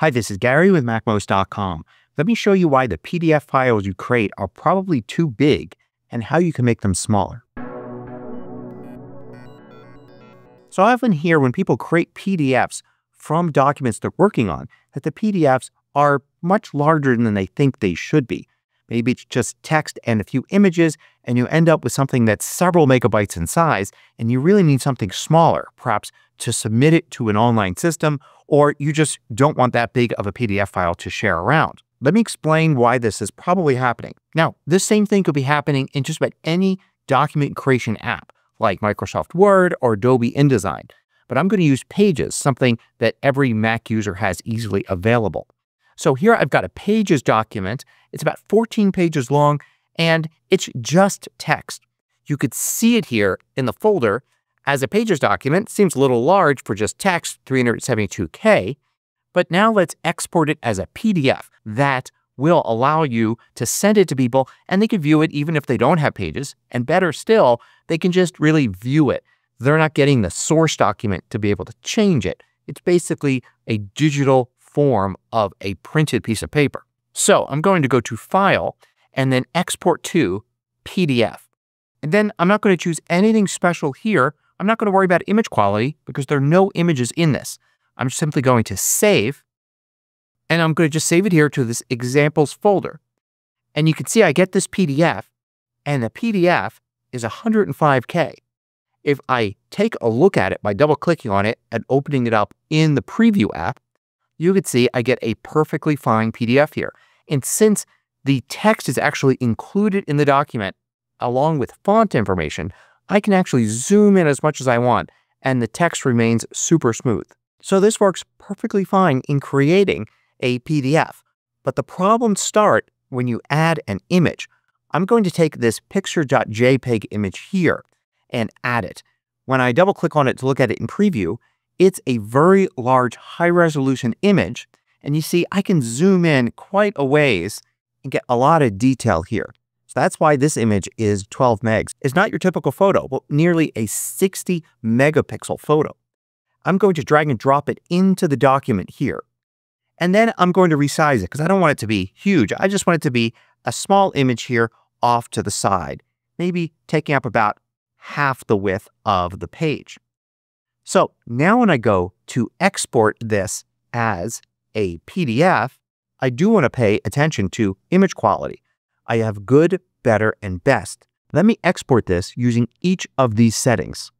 Hi, this is Gary with MacMost.com. Let me show you why the PDF files you create are probably too big and how you can make them smaller. So I often hear when people create PDFs from documents they're working on that the PDFs are much larger than they think they should be. Maybe it's just text and a few images, and you end up with something that's several megabytes in size, and you really need something smaller, perhaps to submit it to an online system, or you just don't want that big of a PDF file to share around. Let me explain why this is probably happening. Now, this same thing could be happening in just about any document creation app, like Microsoft Word or Adobe InDesign. But I'm going to use Pages, something that every Mac user has easily available. So here I've got a Pages document. It's about 14 pages long, and it's just text. You could see it here in the folder as a Pages document. Seems a little large for just text, 372K. But now let's export it as a PDF. That will allow you to send it to people and they can view it even if they don't have pages. And better still, they can just really view it. They're not getting the source document to be able to change it. It's basically a digital form of a printed piece of paper. So I'm going to go to File and then Export to PDF. And then I'm not going to choose anything special here. I'm not going to worry about image quality because there are no images in this. I'm simply going to save and I'm going to just save it here to this examples folder. And you can see I get this PDF and the PDF is 105K. If I take a look at it by double clicking on it and opening it up in the preview app, you can see I get a perfectly fine PDF here. And since the text is actually included in the document along with font information, I can actually zoom in as much as I want and the text remains super smooth. So this works perfectly fine in creating a PDF. But the problems start when you add an image. I'm going to take this picture.jpg image here and add it. When I double click on it to look at it in preview, it's a very large high resolution image. And you see, I can zoom in quite a ways and get a lot of detail here. So that's why this image is 12 megs. It's not your typical photo, but nearly a 60 megapixel photo. I'm going to drag and drop it into the document here. And then I'm going to resize it because I don't want it to be huge. I just want it to be a small image here off to the side, maybe taking up about half the width of the page. So now when I go to export this as a PDF, I do want to pay attention to image quality. I have good, better, and best. Let me export this using each of these settings.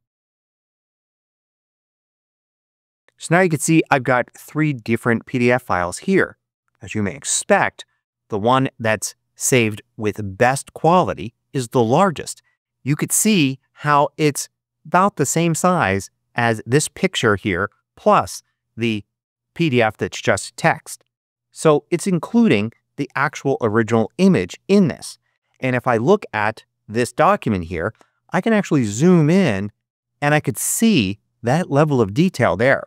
So now you can see I've got three different PDF files here. As you may expect, the one that's saved with best quality is the largest. You could see how it's about the same size as this picture here plus the PDF that's just text. So it's including the actual original image in this. And if I look at this document here, I can actually zoom in and I could see that level of detail there.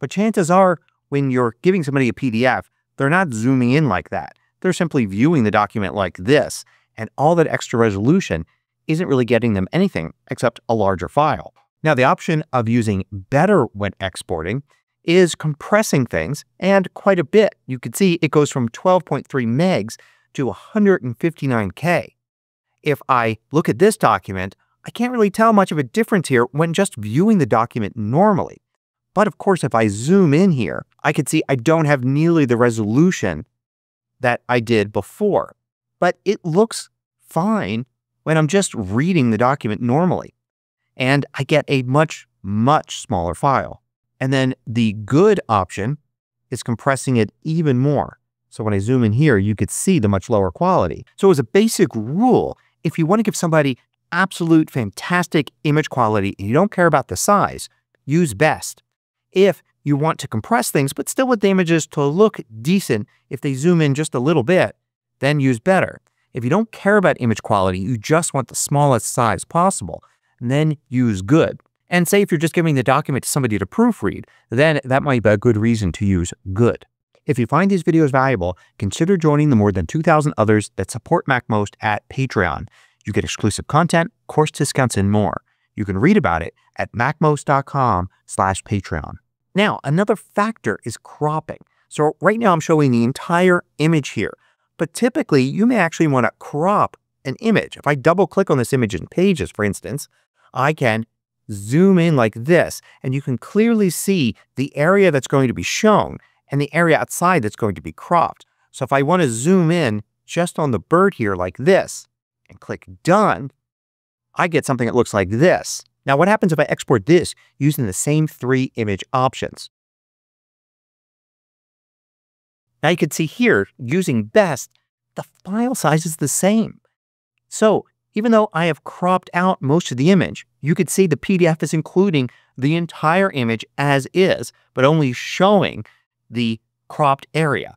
But chances are, when you're giving somebody a PDF, they're not zooming in like that. They're simply viewing the document like this, and all that extra resolution isn't really getting them anything except a larger file. Now, the option of using better when exporting is compressing things, and quite a bit. You can see it goes from 12.3 megs to 159K. If I look at this document, I can't really tell much of a difference here when just viewing the document normally. But of course, if I zoom in here, I can see I don't have nearly the resolution that I did before. But it looks fine when I'm just reading the document normally. And I get a much, much smaller file. And then the good option is compressing it even more. So when I zoom in here, you could see the much lower quality. So as a basic rule, if you want to give somebody absolute fantastic image quality and you don't care about the size, use best if you want to compress things, but still want the images to look decent if they zoom in just a little bit, then use better. If you don't care about image quality, you just want the smallest size possible, then use good. And say if you're just giving the document to somebody to proofread, then that might be a good reason to use good. If you find these videos valuable, consider joining the more than 2,000 others that support MacMost at Patreon. You get exclusive content, course discounts, and more. You can read about it at macmost.com slash Patreon. Now, another factor is cropping. So right now I'm showing the entire image here. But typically you may actually want to crop an image. If I double click on this image in Pages, for instance, I can zoom in like this and you can clearly see the area that's going to be shown and the area outside that's going to be cropped. So if I want to zoom in just on the bird here like this and click Done, I get something that looks like this. Now what happens if I export this using the same three image options? Now you can see here, using best, the file size is the same. So even though I have cropped out most of the image, you could see the PDF is including the entire image as is, but only showing the cropped area.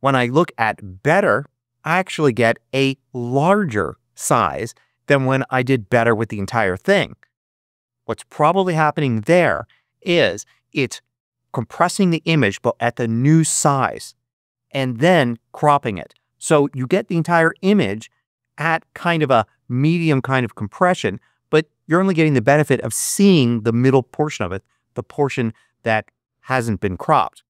When I look at better, I actually get a larger size than when I did better with the entire thing. What's probably happening there is it's compressing the image but at the new size and then cropping it. So you get the entire image at kind of a medium kind of compression, but you're only getting the benefit of seeing the middle portion of it, the portion that hasn't been cropped.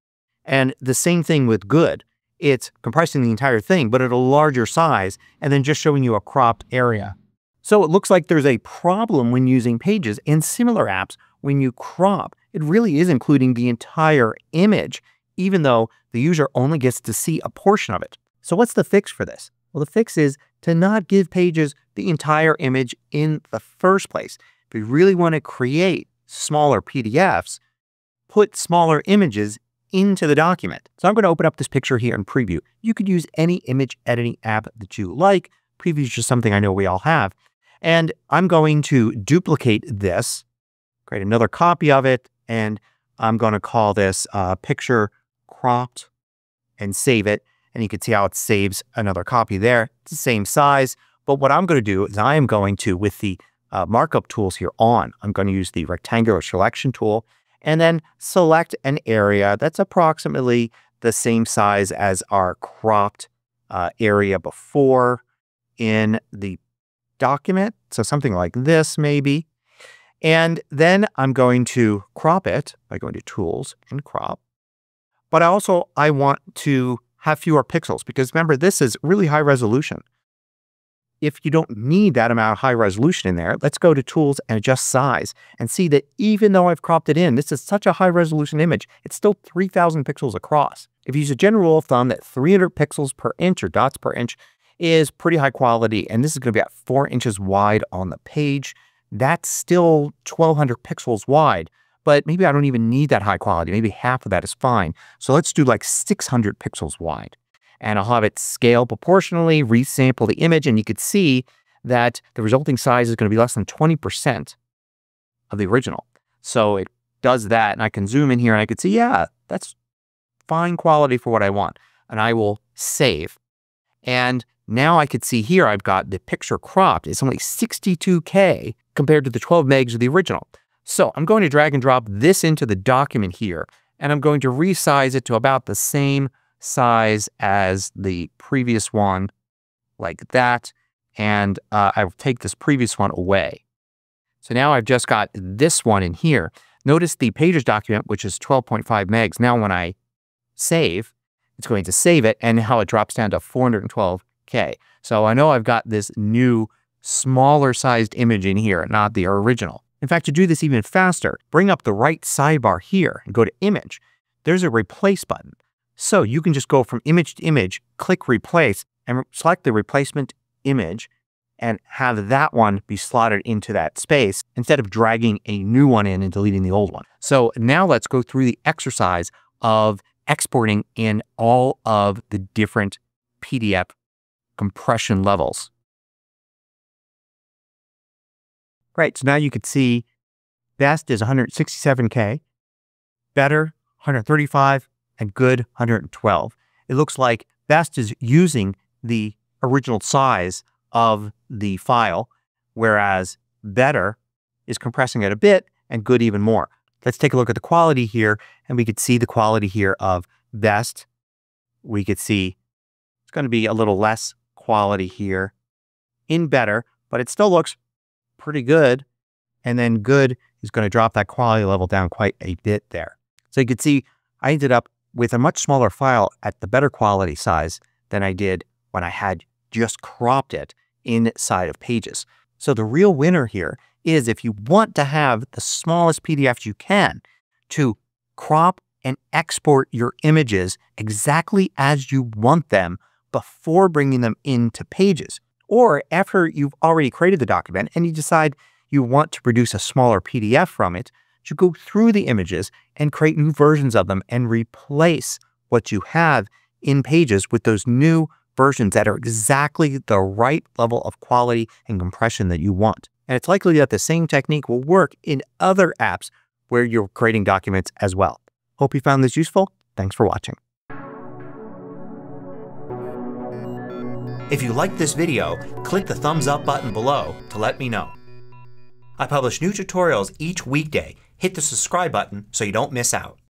And the same thing with good. It's compressing the entire thing, but at a larger size, and then just showing you a cropped area. So it looks like there's a problem when using Pages and similar apps when you crop. It really is including the entire image, even though the user only gets to see a portion of it. So what's the fix for this? Well, the fix is to not give Pages the entire image in the first place. If you really want to create smaller PDFs, put smaller images into the document. So I'm going to open up this picture here in Preview. You could use any image editing app that you like. Preview is just something I know we all have. And I'm going to duplicate this, create another copy of it, and I'm going to call this uh, picture cropped and save it. And you can see how it saves another copy there. It's the same size. But what I'm going to do is I am going to, with the uh, markup tools here on, I'm going to use the rectangular selection tool and then select an area that's approximately the same size as our cropped uh, area before in the document. So something like this maybe. And then I'm going to crop it by going to Tools and Crop. But I also I want to have fewer pixels because remember this is really high resolution. If you don't need that amount of high resolution in there, let's go to Tools and Adjust Size and see that even though I've cropped it in, this is such a high resolution image, it's still 3000 pixels across. If you use a general rule of thumb that 300 pixels per inch or dots per inch is pretty high quality, and this is going to be at 4 inches wide on the page. That's still 1200 pixels wide, but maybe I don't even need that high quality. Maybe half of that is fine. So let's do like 600 pixels wide. And I'll have it scale proportionally, resample the image, and you could see that the resulting size is going to be less than 20% of the original. So it does that, and I can zoom in here and I could see, yeah, that's fine quality for what I want. And I will save. And now I could see here I've got the picture cropped. It's only 62K compared to the 12 megs of the original. So I'm going to drag and drop this into the document here, and I'm going to resize it to about the same size as the previous one, like that. And uh, I'll take this previous one away. So now I've just got this one in here. Notice the Pages document, which is 12.5 megs. Now when I save, it's going to save it, and how it drops down to 412K. so I know I've got this new smaller sized image in here, not the original. In fact, to do this even faster, bring up the right sidebar here and go to Image. There's a Replace button. So you can just go from image to image, click Replace, and select the replacement image and have that one be slotted into that space instead of dragging a new one in and deleting the old one. So now let's go through the exercise of exporting in all of the different PDF compression levels. Right, so now you can see best is 167K, better 135, and good 112. It looks like best is using the original size of the file, whereas better is compressing it a bit and good even more. Let's take a look at the quality here, and we could see the quality here of best. We could see it's going to be a little less quality here in better, but it still looks pretty good. And then good is going to drop that quality level down quite a bit there. So you can see I ended up with a much smaller file at the better quality size than I did when I had just cropped it inside of Pages. So the real winner here is if you want to have the smallest PDFs you can to crop and export your images exactly as you want them before bringing them into Pages. Or after you've already created the document and you decide you want to produce a smaller PDF from it, you go through the images and create new versions of them and replace what you have in Pages with those new versions that are exactly the right level of quality and compression that you want. And it's likely that the same technique will work in other apps where you're creating documents as well. Hope you found this useful. Thanks for watching. If you liked this video, click the thumbs up button below to let me know. I publish new tutorials each weekday. Hit the subscribe button so you don't miss out.